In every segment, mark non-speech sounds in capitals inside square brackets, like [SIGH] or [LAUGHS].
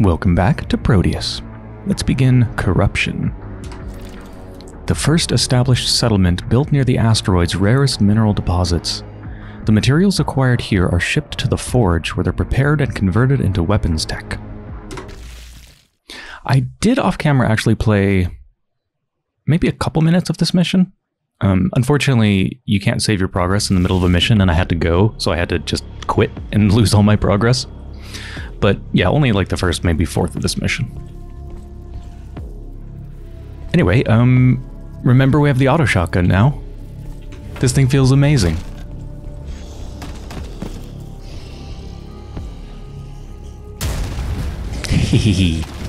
Welcome back to Prodeus. Let's begin corruption. The first established settlement built near the asteroid's rarest mineral deposits. The materials acquired here are shipped to the forge where they're prepared and converted into weapons tech. I did off camera actually play maybe a couple minutes of this mission. Um, unfortunately, you can't save your progress in the middle of a mission, and I had to go, so I had to just quit and [LAUGHS] lose all my progress. But yeah, only like the first, maybe fourth of this mission. Anyway, um, remember we have the auto shotgun now. This thing feels amazing. Hehehe. [LAUGHS]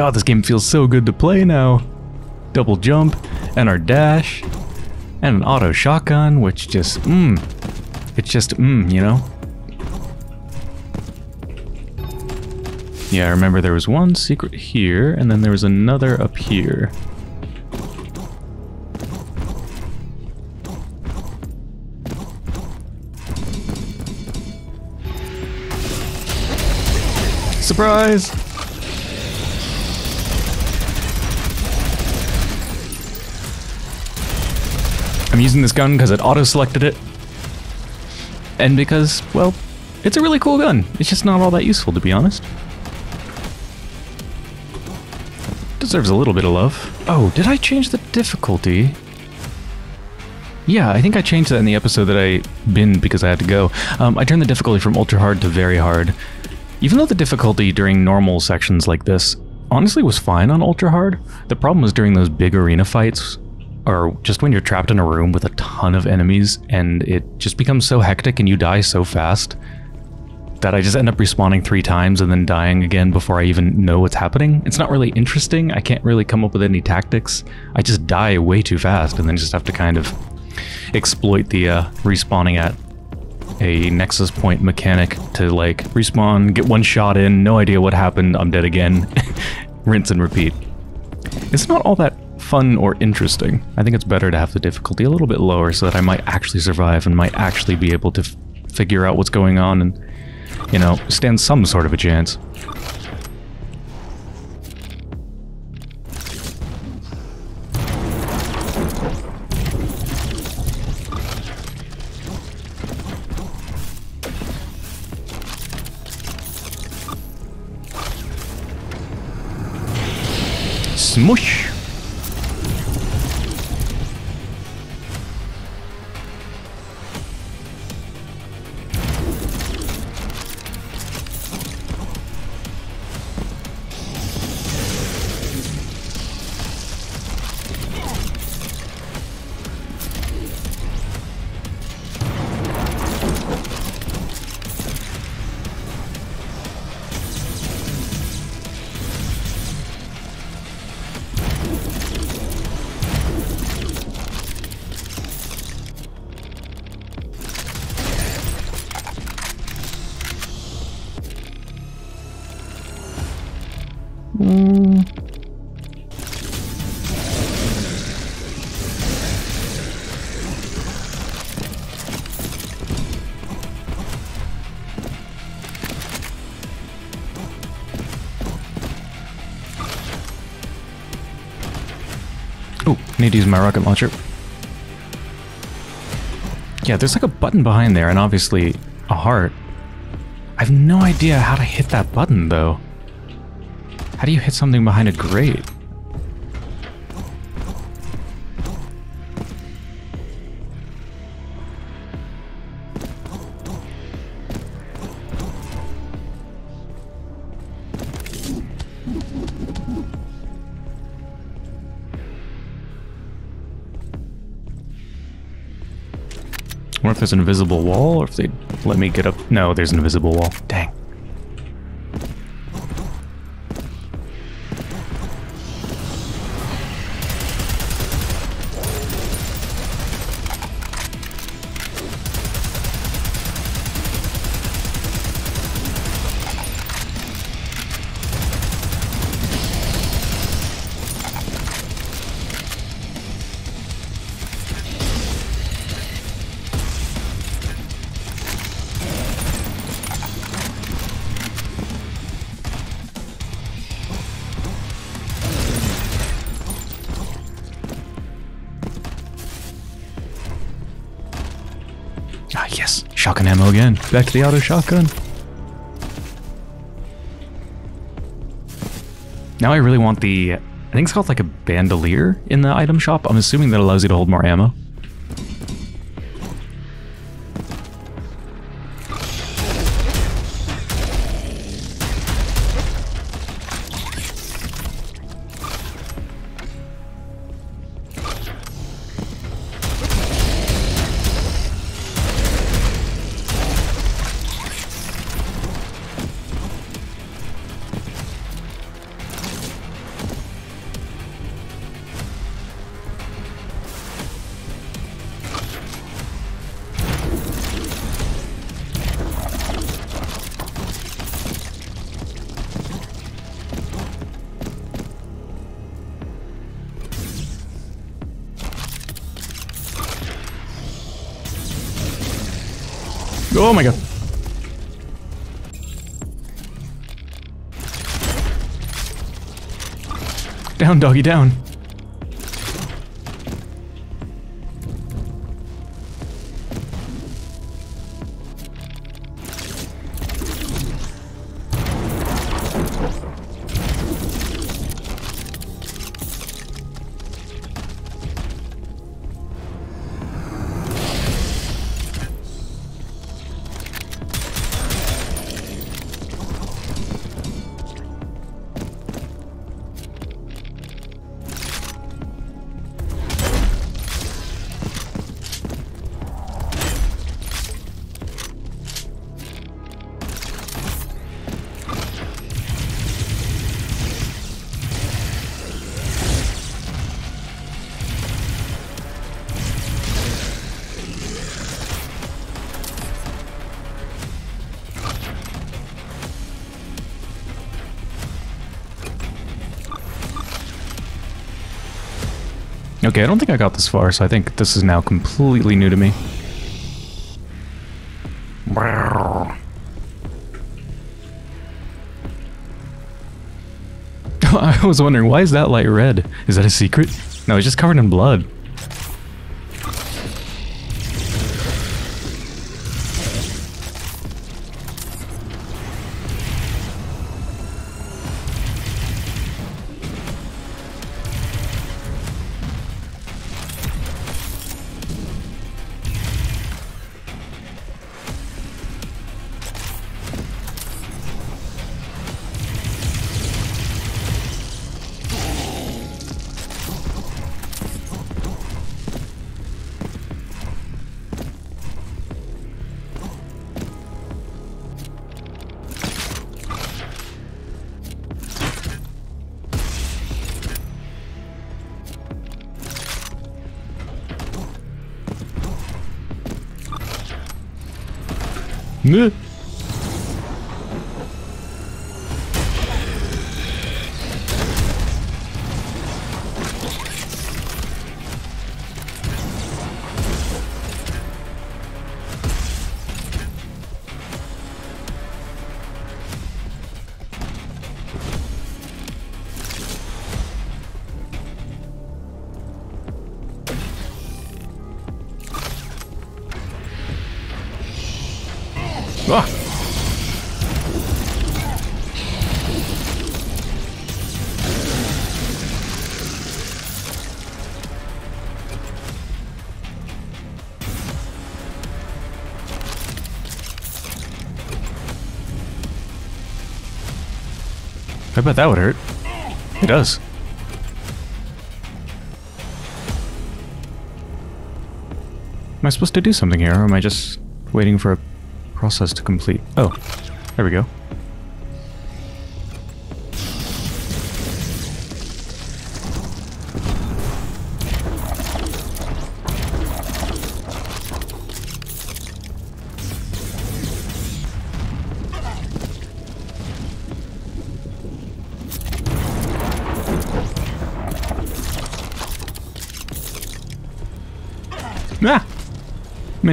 God, this game feels so good to play now. Double jump, and our dash, and an auto shotgun, which just, mmm. It's just, mmm, you know? Yeah, I remember there was one secret here, and then there was another up here. Surprise! I'm using this gun because it auto-selected it. And because, well, it's a really cool gun. It's just not all that useful, to be honest. Deserves a little bit of love. Oh, did I change the difficulty? Yeah, I think I changed that in the episode that I binned because I had to go. Um, I turned the difficulty from ultra hard to very hard. Even though the difficulty during normal sections like this honestly was fine on ultra hard, the problem was during those big arena fights or just when you're trapped in a room with a ton of enemies and it just becomes so hectic and you die so fast that I just end up respawning three times and then dying again before I even know what's happening. It's not really interesting. I can't really come up with any tactics. I just die way too fast and then just have to kind of exploit the uh, respawning at a nexus point mechanic to like respawn, get one shot in, no idea what happened, I'm dead again, [LAUGHS] rinse and repeat. It's not all that fun or interesting. I think it's better to have the difficulty a little bit lower so that I might actually survive and might actually be able to figure out what's going on and, you know, stand some sort of a chance. Smush! Need to use my rocket launcher. Yeah, there's like a button behind there and obviously a heart. I have no idea how to hit that button though. How do you hit something behind a grate? There's an invisible wall or if they let me get up. No, there's an invisible wall. Dang. Again. Back to the auto shotgun. Now I really want the... I think it's called like a bandolier in the item shop. I'm assuming that allows you to hold more ammo. Oh my god. Down, doggy, down. Okay, I don't think I got this far, so I think this is now completely new to me. [LAUGHS] I was wondering, why is that light red? Is that a secret? No, it's just covered in blood. I bet that would hurt. It does. Am I supposed to do something here, or am I just waiting for a process to complete? Oh, there we go.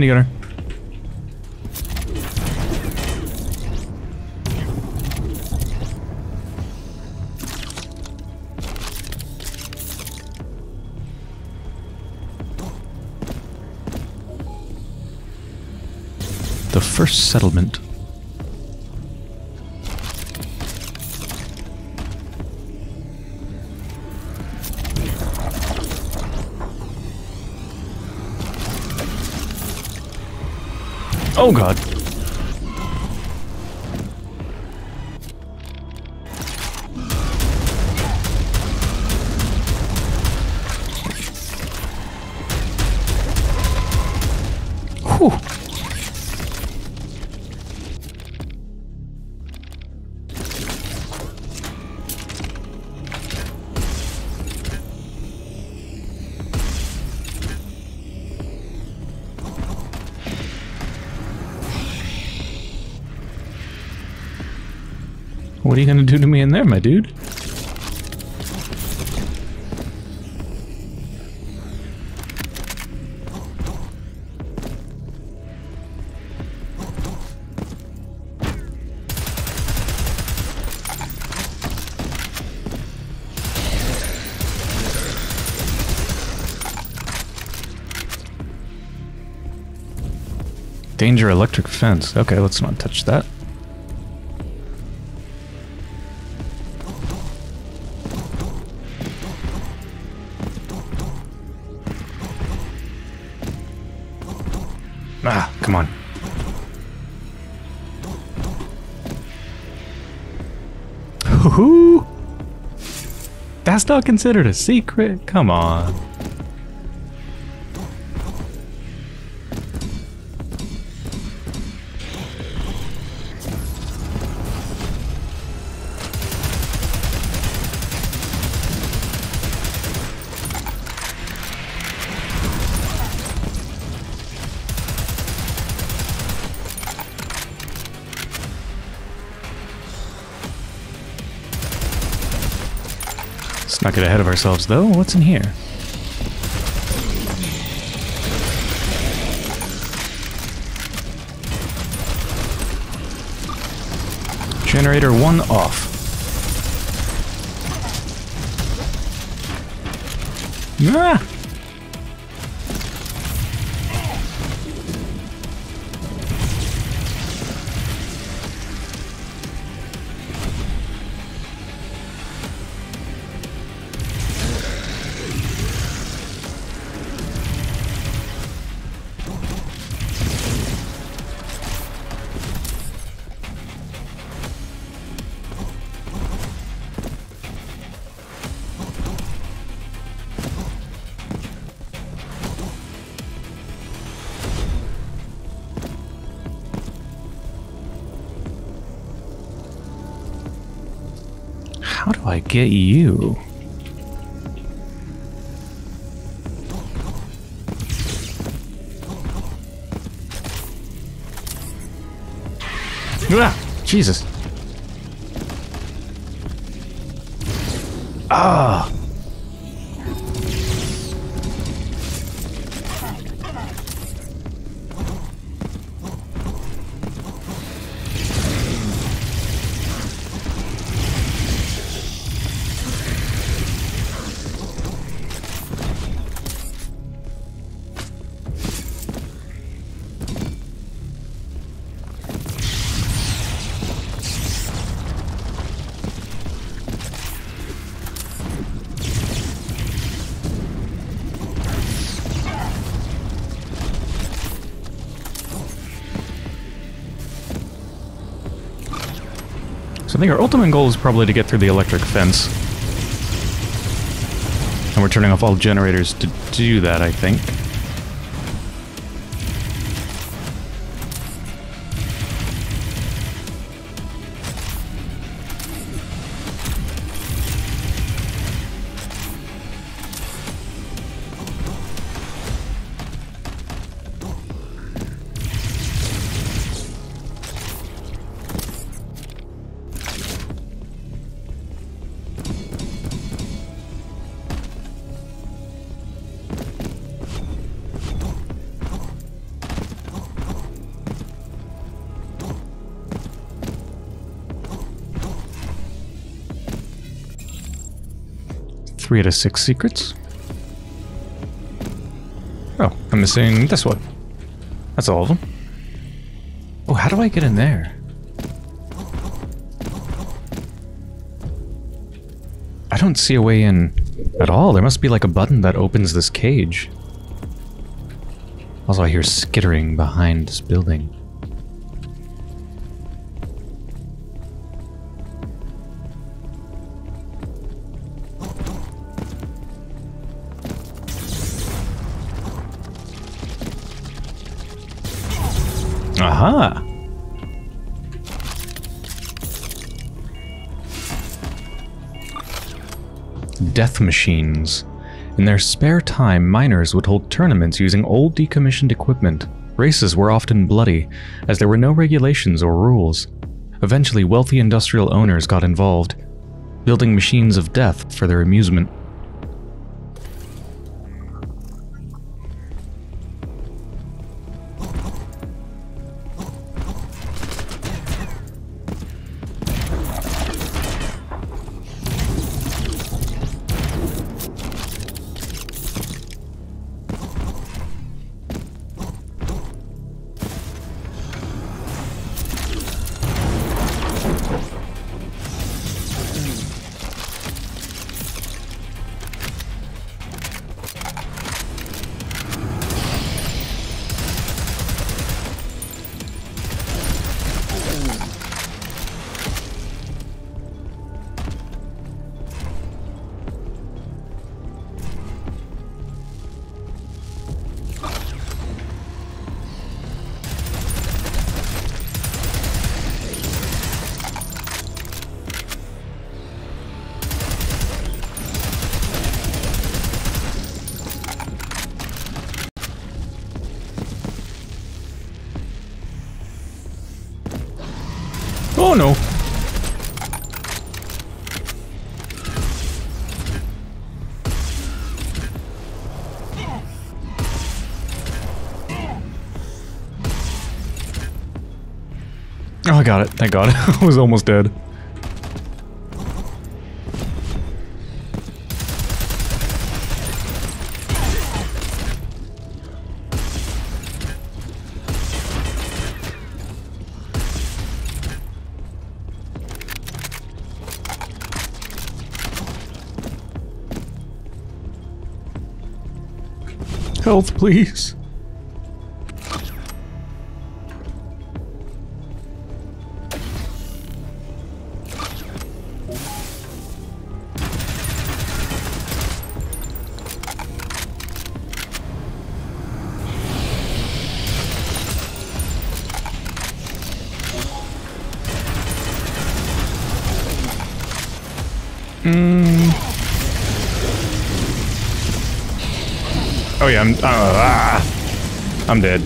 Minigunner. The first settlement. Oh god. What are you gonna do to me in there, my dude? Danger electric fence. Okay, let's not touch that. That's not considered a secret. Come on. Get ahead of ourselves, though. What's in here? Generator 1 off. Ah! Get you? Ah, Jesus. Ah. I think our ultimate goal is probably to get through the electric fence. And we're turning off all generators to do that, I think. Three out of six secrets. Oh, I'm missing this one. That's all of them. Oh, how do I get in there? I don't see a way in at all. There must be like a button that opens this cage. Also, I hear skittering behind this building. Aha! Death machines. In their spare time, miners would hold tournaments using old decommissioned equipment. Races were often bloody, as there were no regulations or rules. Eventually, wealthy industrial owners got involved, building machines of death for their amusement. Oh no! Oh, I got it. Thank God. [LAUGHS] I was almost dead. Health, please. I'm. Uh, ah, I'm dead.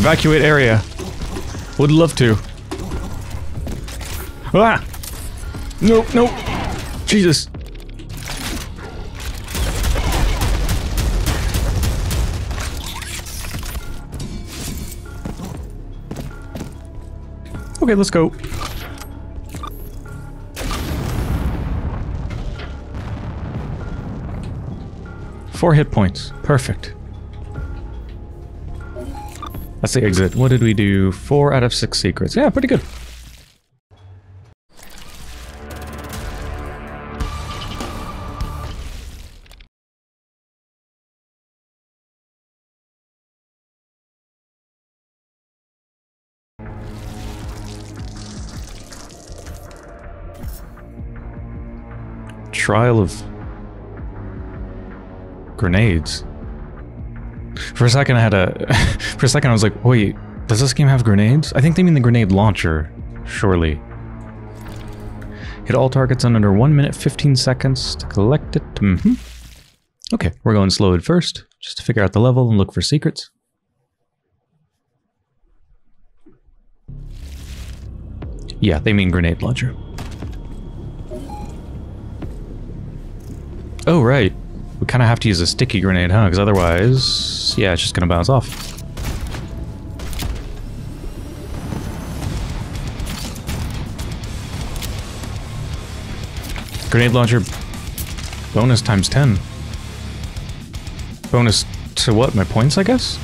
Evacuate area. Would love to. Ah! Nope, nope. Jesus. Okay, let's go. Four hit points. Perfect. That's the exit. What did we do? Four out of six secrets. Yeah, pretty good. Trial of grenades. For a second I had a [LAUGHS] for a second I was like, wait, does this game have grenades? I think they mean the grenade launcher, surely. Hit all targets in under 1 minute 15 seconds to collect it. Mm -hmm. Okay, we're going slow at first, just to figure out the level and look for secrets. Yeah, they mean grenade launcher. Oh, right. We kind of have to use a sticky grenade, huh? Because otherwise, yeah, it's just going to bounce off. Grenade launcher bonus times 10. Bonus to what? My points, I guess?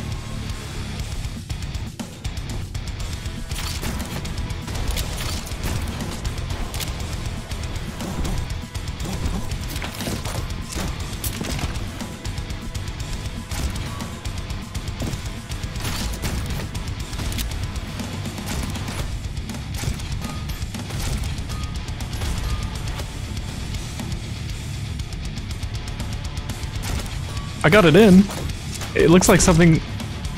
Got it in. It looks like something...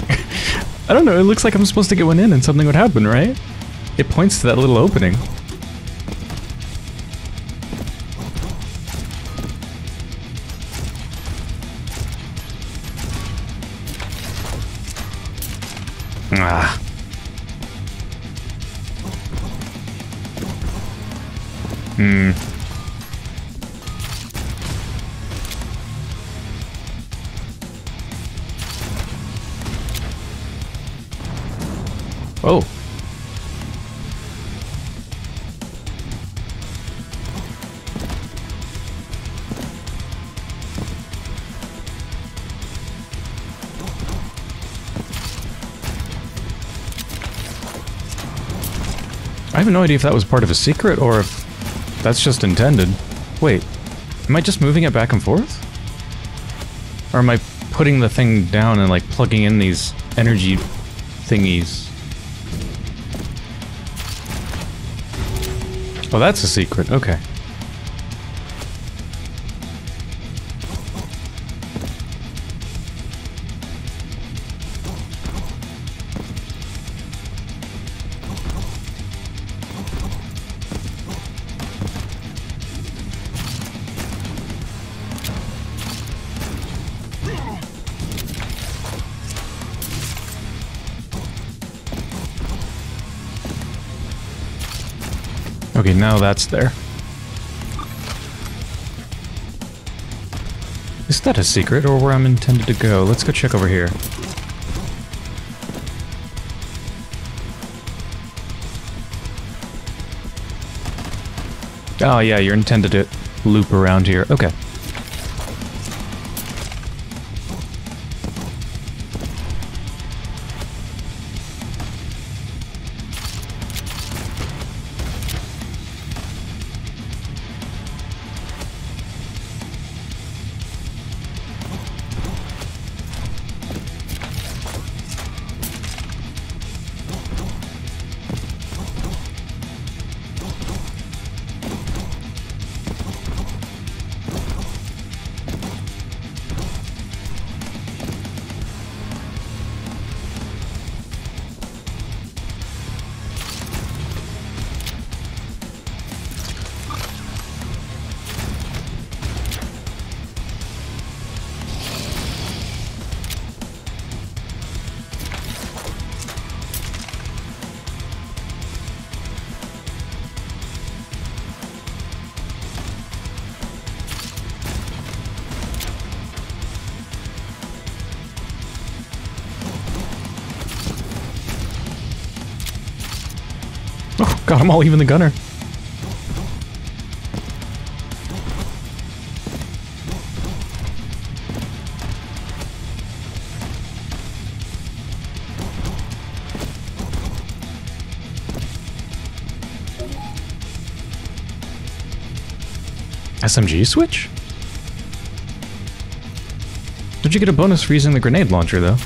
[LAUGHS] I don't know, it looks like I'm supposed to get one in and something would happen, right? It points to that little opening. Idea if that was part of a secret or if that's just intended. Wait, am I just moving it back and forth? Or am I putting the thing down and like plugging in these energy thingies? Oh, that's a secret. Okay. Now that's there. Is that a secret or where I'm intended to go? Let's go check over here. Oh yeah, you're intended to loop around here. Okay. Got them all, even the gunner. SMG switch? Did you get a bonus for using the grenade launcher, though?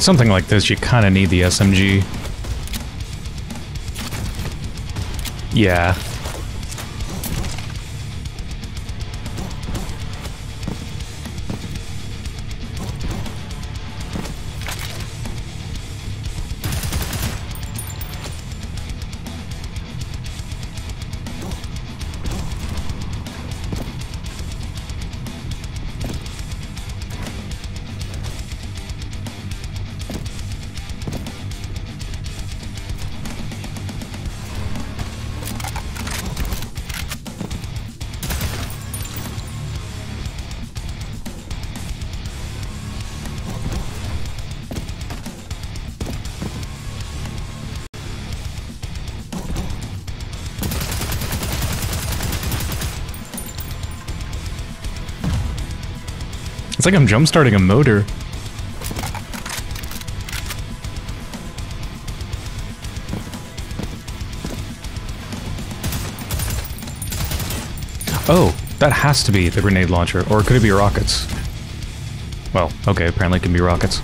With something like this, you kind of need the SMG. Yeah. It's like I'm jump starting a motor. Oh, that has to be the grenade launcher. Or could it be rockets? Well, okay, apparently it can be rockets.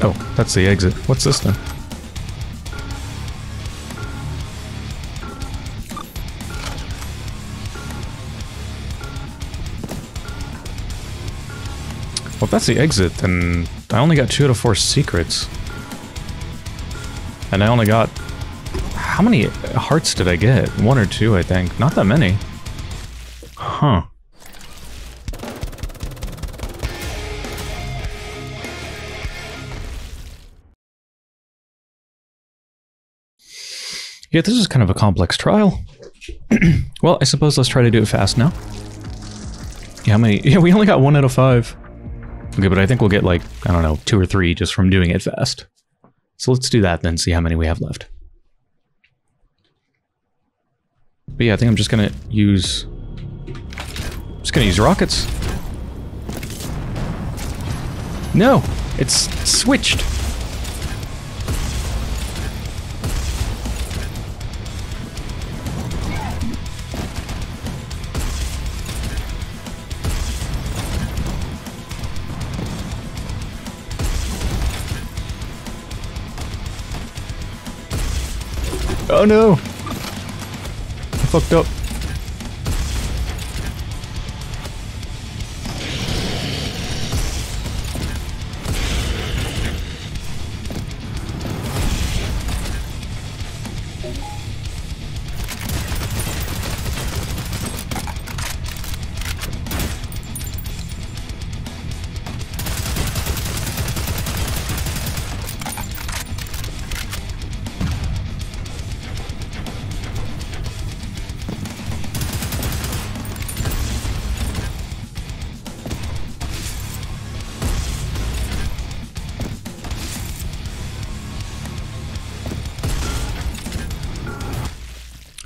Oh, that's the exit. What's this then? Well, if that's the exit, then I only got two out of four secrets. And I only got... How many hearts did I get? One or two, I think. Not that many. Huh. Yeah, this is kind of a complex trial. [CLEARS THROAT] well, I suppose let's try to do it fast now. Yeah, how many? [LAUGHS] Yeah, we only got one out of five. Okay, but I think we'll get like, I don't know, two or three just from doing it fast. So let's do that then, see how many we have left. But yeah, I think I'm just gonna use... I'm Just gonna use rockets. No! It's switched! Oh no! I fucked up.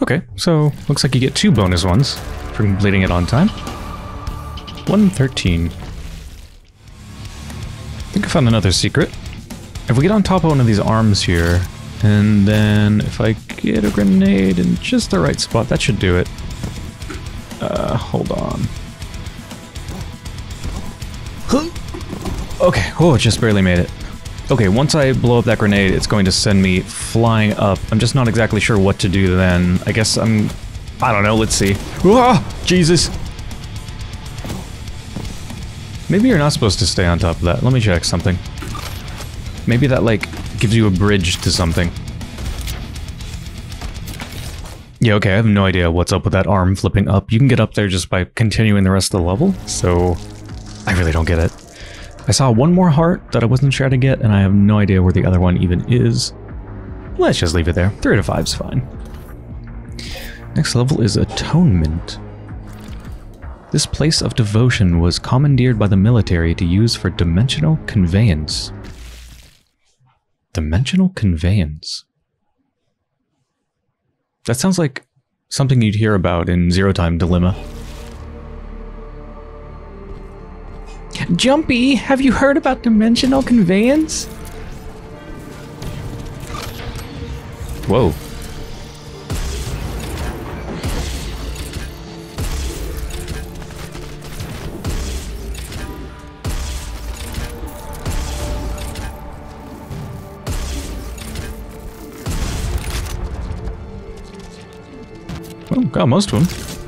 Okay, so looks like you get two bonus ones for completing it on time. 113. I think I found another secret. If we get on top of one of these arms here, and then if I get a grenade in just the right spot, that should do it. Uh, hold on. Okay, oh, just barely made it. Okay, once I blow up that grenade, it's going to send me flying up. I'm just not exactly sure what to do then. I guess I'm... I don't know, let's see. Ah, Jesus! Maybe you're not supposed to stay on top of that. Let me check something. Maybe that, like, gives you a bridge to something. Yeah, okay, I have no idea what's up with that arm flipping up. You can get up there just by continuing the rest of the level, so... I really don't get it. I saw one more heart that I wasn't sure to get, and I have no idea where the other one even is. Let's just leave it there. 3 to 5 is fine. Next level is Atonement. This place of devotion was commandeered by the military to use for dimensional conveyance. Dimensional conveyance? That sounds like something you'd hear about in Zero Time Dilemma. Jumpy, have you heard about dimensional conveyance? Whoa. Got most of them.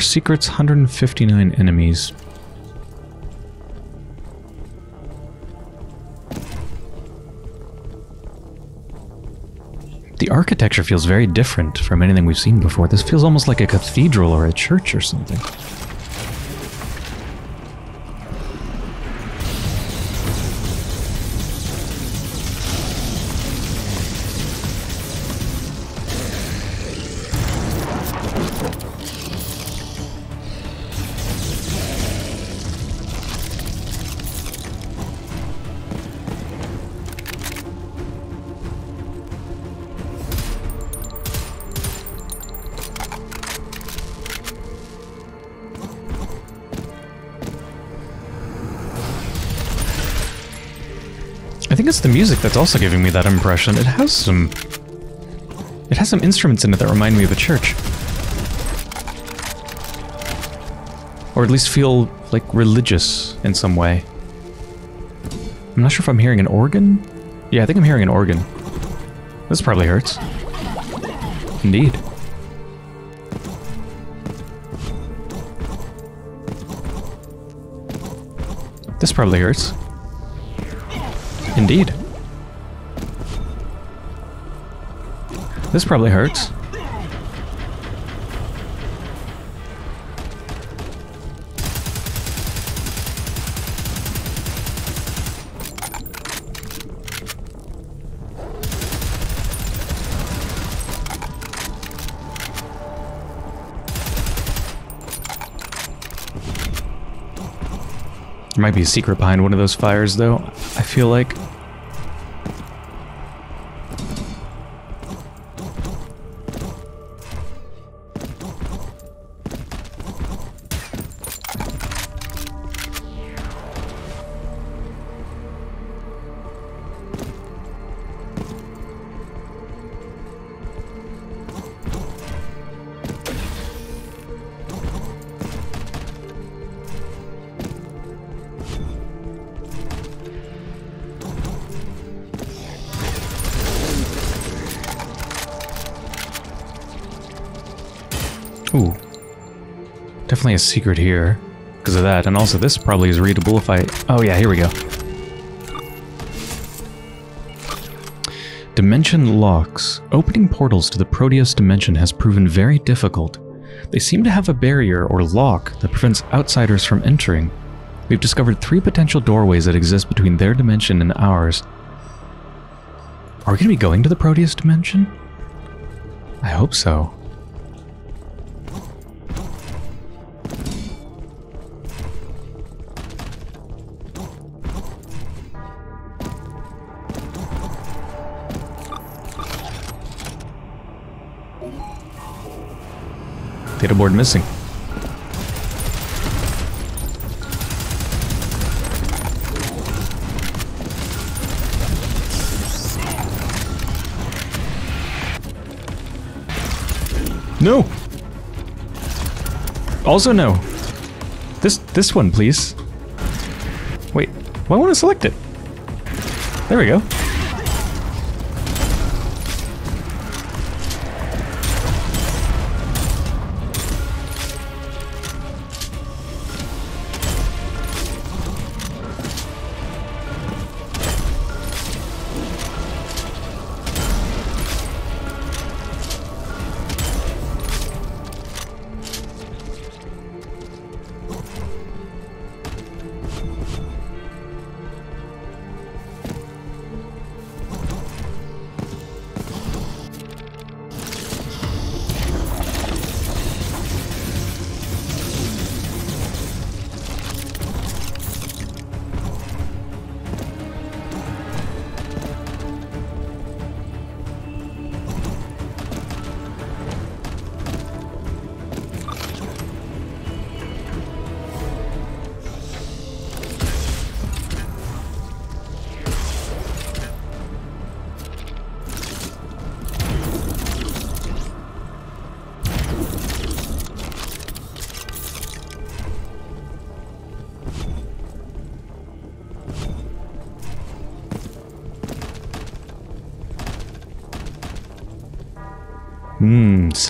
4 secrets, 159 enemies. The architecture feels very different from anything we've seen before. This feels almost like a cathedral or a church or something. It's the music that's also giving me that impression. It has some... It has some instruments in it that remind me of a church. Or at least feel, like, religious in some way. I'm not sure if I'm hearing an organ? Yeah, I think I'm hearing an organ. This probably hurts. Indeed. This probably hurts. Indeed. This probably hurts. There might be a secret behind one of those fires, though. I feel like. Definitely a secret here. Because of that. And also this probably is readable if I... Oh yeah, here we go. Dimension locks. Opening portals to the Prodeus dimension has proven very difficult. They seem to have a barrier or lock that prevents outsiders from entering. We've discovered three potential doorways that exist between their dimension and ours. Are we going to be going to the Prodeus dimension? I hope so. Data board missing. No. Also no. This this one, please. Wait, why won't I select it? There we go.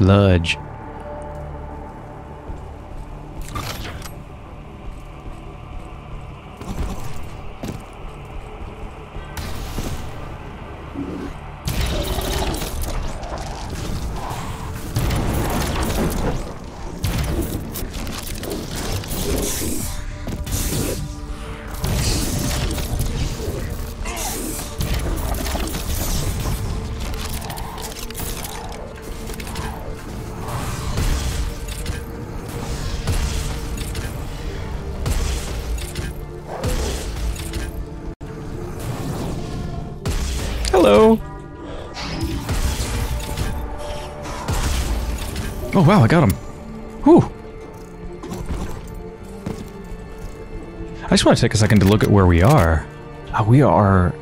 Sludge. Oh wow, I got him. Whew. I just want to take a second to look at where we are. Oh, we are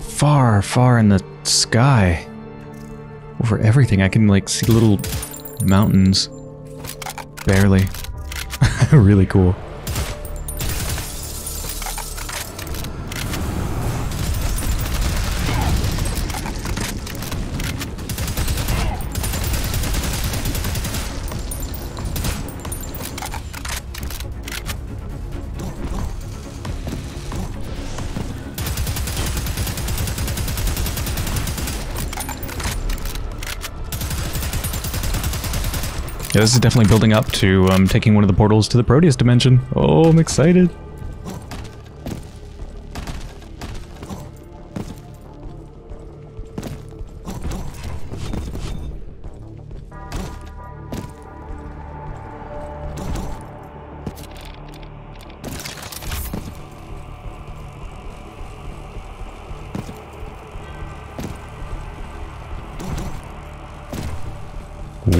far, far in the sky. Over everything. I can like see little mountains. Barely. [LAUGHS] really cool. This is definitely building up to um, taking one of the portals to the Prodeus dimension. Oh, I'm excited.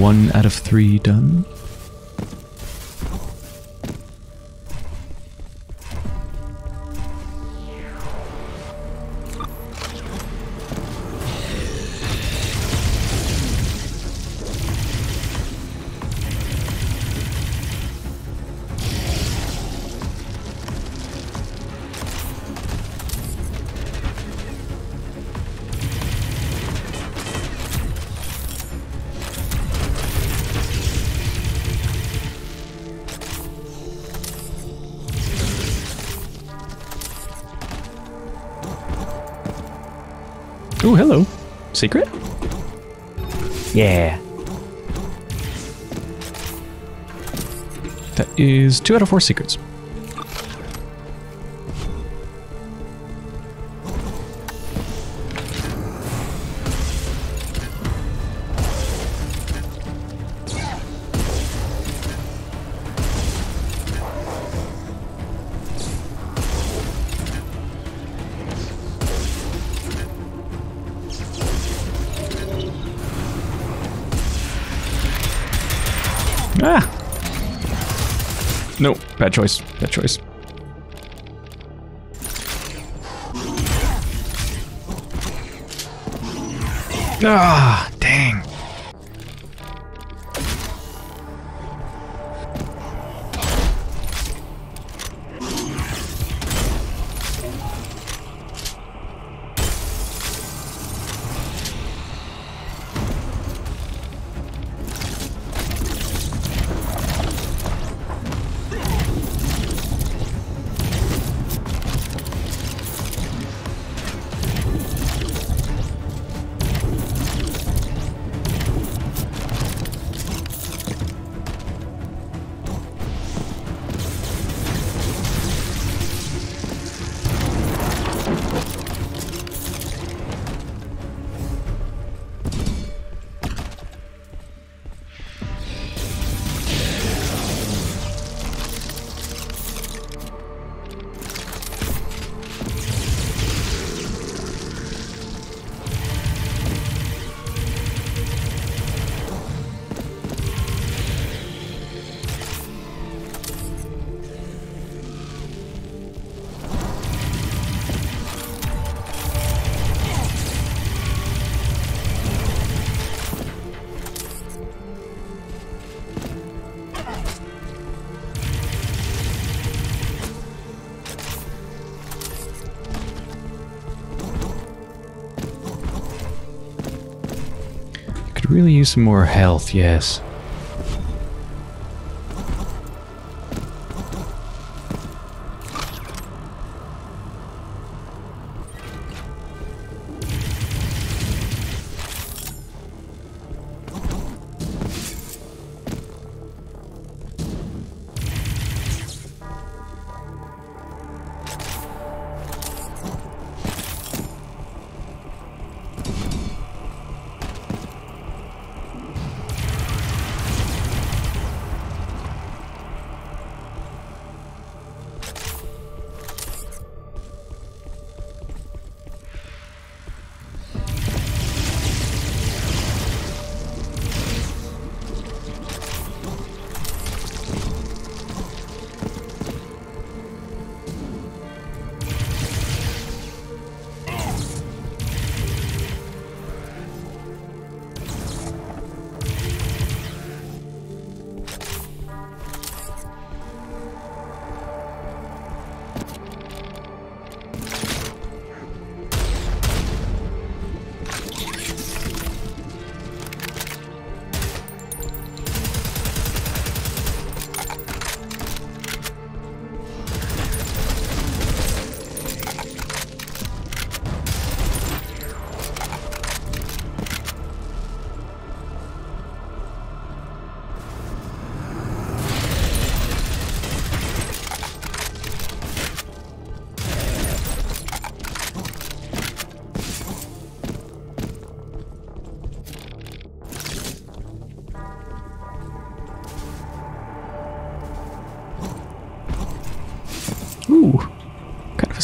One out of three done. Secret? Yeah. That is two out of four secrets. Choice. Bad choice. Ah, Could really use some more health, yes.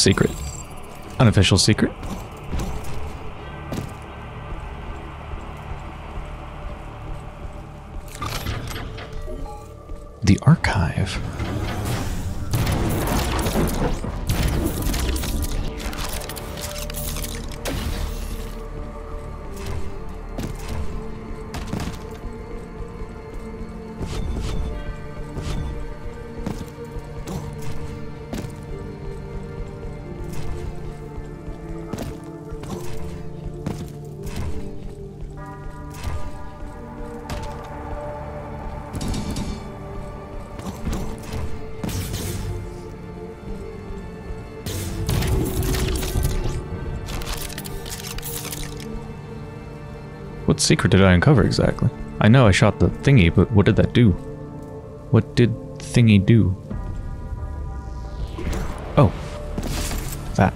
Secret. Unofficial secret. Secret did I uncover exactly? I know I shot the thingy, but what did that do? What did thingy do? Oh. That.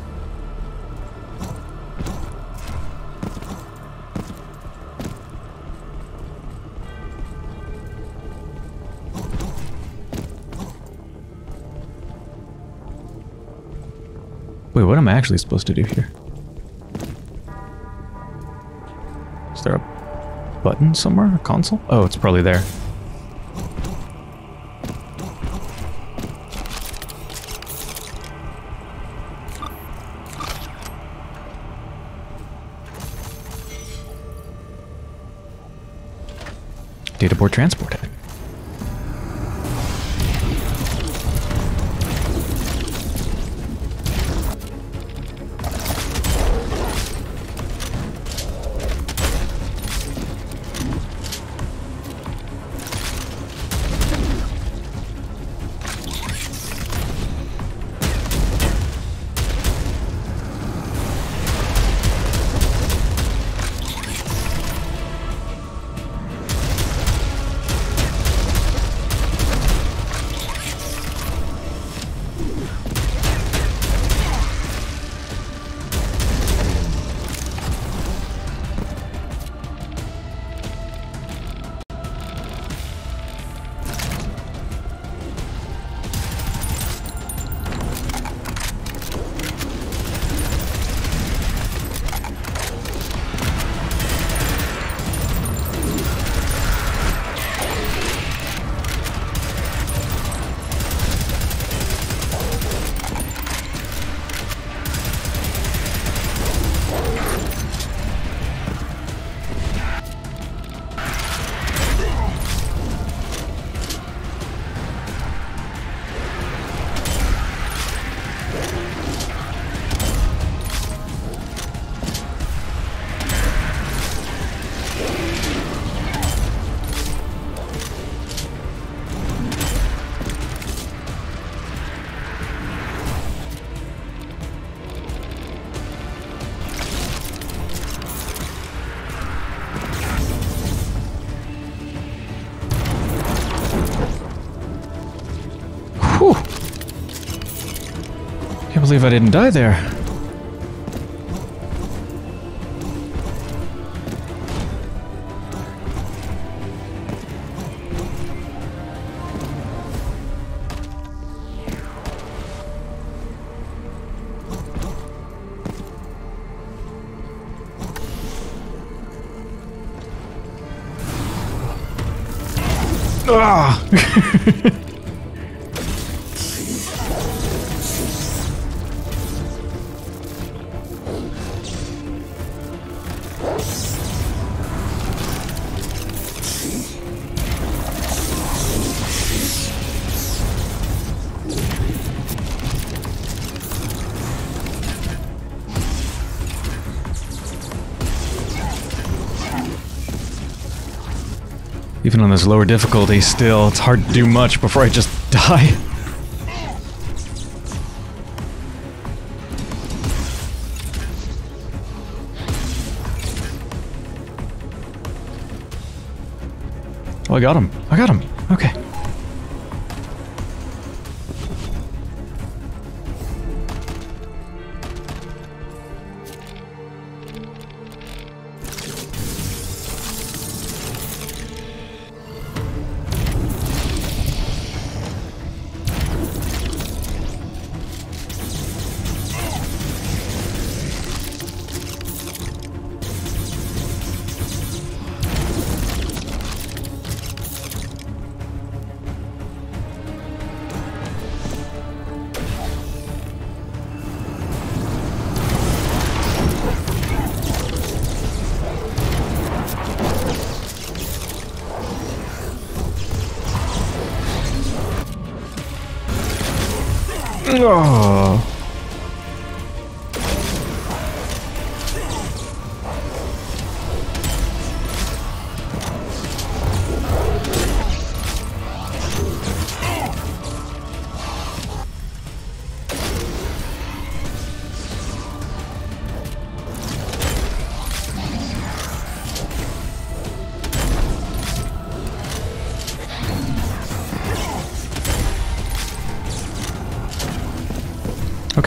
Wait, what am I actually supposed to do here? Button somewhere? A console? Oh, it's probably there. Data board transport believe I didn't die there. Ah! [LAUGHS] [LAUGHS] Even on this lower difficulty, still, it's hard to do much before I just [LAUGHS] die. Oh, I got him. I got him. Okay.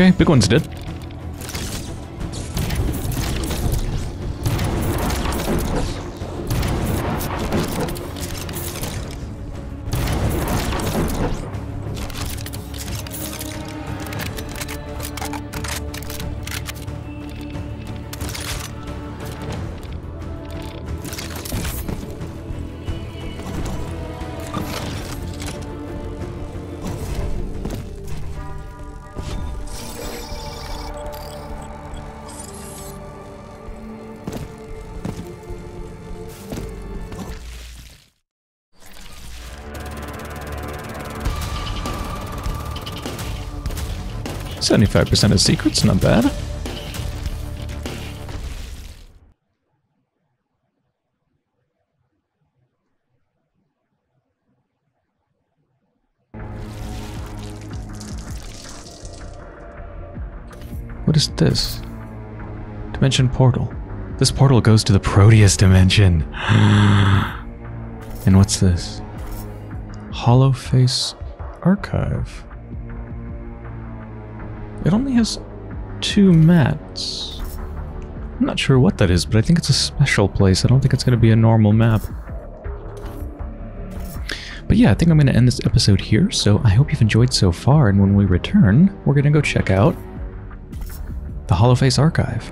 Okay, big one's dead. Seventy-five percent of secrets, not bad. What is this? Dimension portal. This portal goes to the Prodeus dimension. [GASPS] and what's this? Hollow Face Archive. It only has two mats. I'm not sure what that is, but I think it's a special place. I don't think it's going to be a normal map. But yeah, I think I'm going to end this episode here, so I hope you've enjoyed so far, and when we return, we're going to go check out the Hollow Face Archive.